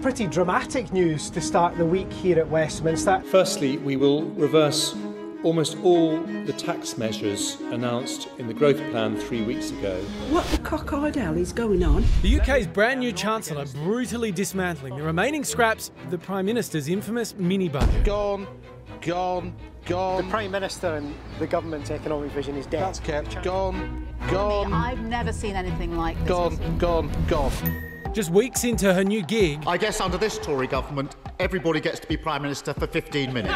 pretty dramatic news to start the week here at Westminster. Firstly, we will reverse almost all the tax measures announced in the growth plan three weeks ago. What the cockeyed hell is going on? The UK's brand new Chancellor brutally dismantling the remaining scraps of the Prime Minister's infamous mini budget. Gone, gone, gone. The Prime Minister and the government's economic vision is dead. That's kept. Gone, gone. I've never seen anything like this. Gone, gone, gone. Just weeks into her new gig, I guess under this Tory government, everybody gets to be Prime Minister for 15 minutes.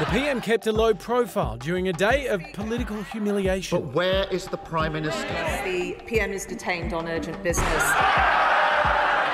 the PM kept a low profile during a day of political humiliation. But where is the Prime Minister? The PM is detained on urgent business.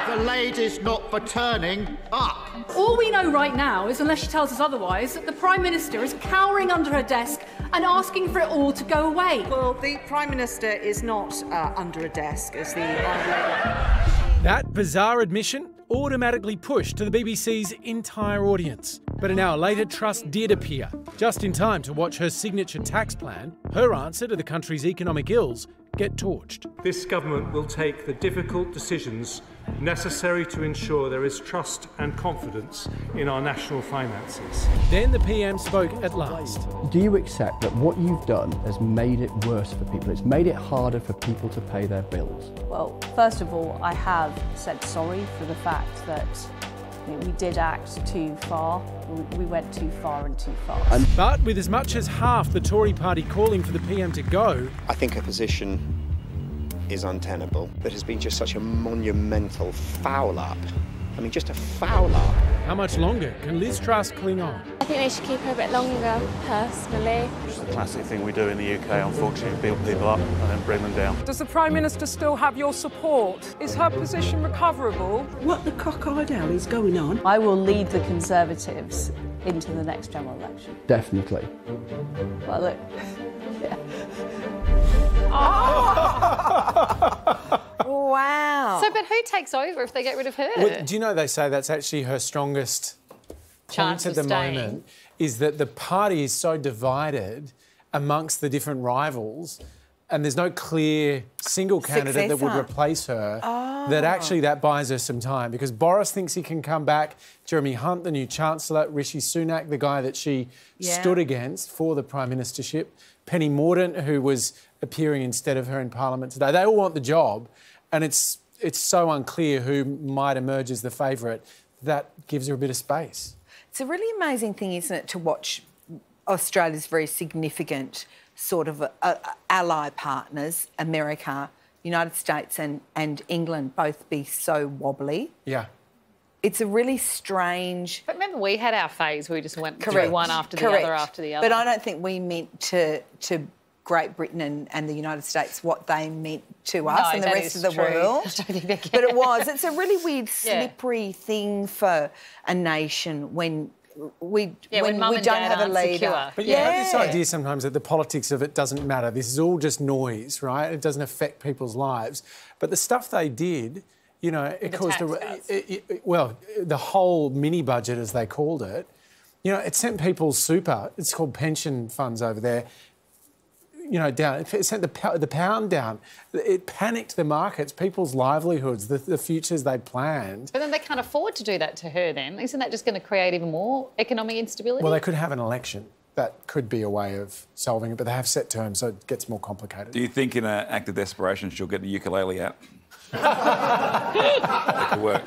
The lady's not for turning up. All we know right now is, unless she tells us otherwise, that the Prime Minister is cowering under her desk and asking for it all to go away. Well, the Prime Minister is not uh, under a desk, as the Honourable That bizarre admission automatically pushed to the BBC's entire audience. But an hour later, Truss did appear, just in time to watch her signature tax plan, her answer to the country's economic ills, get torched. This government will take the difficult decisions necessary to ensure there is trust and confidence in our national finances. Then the PM spoke at last. Do you accept that what you've done has made it worse for people? It's made it harder for people to pay their bills? Well, first of all, I have said sorry for the fact that we did act too far. We went too far and too fast. But with as much as half the Tory party calling for the PM to go, I think her position is untenable. There has been just such a monumental foul up. I mean, just a foul up. how much longer can Liz Truss cling on? I think they should keep her a bit longer, personally. It's the classic thing we do in the UK, unfortunately, build people up and then bring them down. Does the Prime Minister still have your support? Is her position recoverable? What the cockeyed hell is going on? I will lead the Conservatives into the next general election. Definitely. Well, look, Oh! Wow. So, but who takes over if they get rid of her? Well, do you know they say that's actually her strongest Chance point at the staying. moment is that the party is so divided amongst the different rivals and there's no clear single candidate that would replace her that actually that buys her some time because Boris thinks he can come back. Jeremy Hunt the new chancellor Rishi Sunak the guy that she Yeah. stood against for the prime ministership. Penny Mordaunt who was appearing instead of her in parliament today. They all want the job and it's it's so unclear who might emerge as the favourite. That gives her a bit of space It's a really amazing thing, isn't it, to watch Australia's very significant sort of uh, uh, ally partners, America, United States, and, and England, both be so wobbly. yeah It's a really strange. But remember, we had our phase where we just went Correct. through one after the Correct. other after the other. But I don't think we meant to to Great Britain and, and the United States what they meant to us No, and the rest of the true. world. I don't think they but it was. It's a really weird, Yeah. slippery thing for a nation when we Yeah, when when, we don't dad have a leader. secure. But yeah, I have this idea sometimes that the politics of it doesn't matter. This is all just noise, right? It doesn't affect people's lives. But the stuff they did, you know, it the caused tax a it, it- well, the whole mini budget, as they called it. You know, it sent people's super. It's called pension funds over there. You know, down. It sent the the pound down. It panicked the markets, people's livelihoods, the, the futures they planned. But then they can't afford to do that to her. Then isn't that just going to create even more economic instability? Well, they could have an election. That could be a way of solving it, but they have set terms, so it gets more complicated. Do you think, in an act of desperation, she'll get the ukulele out? to work.